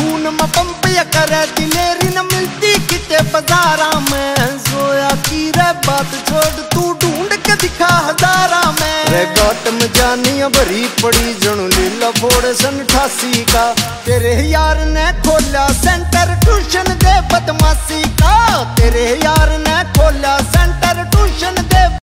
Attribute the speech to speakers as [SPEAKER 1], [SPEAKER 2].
[SPEAKER 1] खून में पंप ये करे दिलेरी न मिलती किते बाजारा में सोया की रे बात छोड़ तू ढूंढ के दिखा हजारा में रे गाट में जानिया भरी पड़ी जणु लीला फोड़ सन अठासी का तेरे यार ने खोला सेंटर ट्यूशन दे बदमाशी का तेरे यार ने खोला सेंटर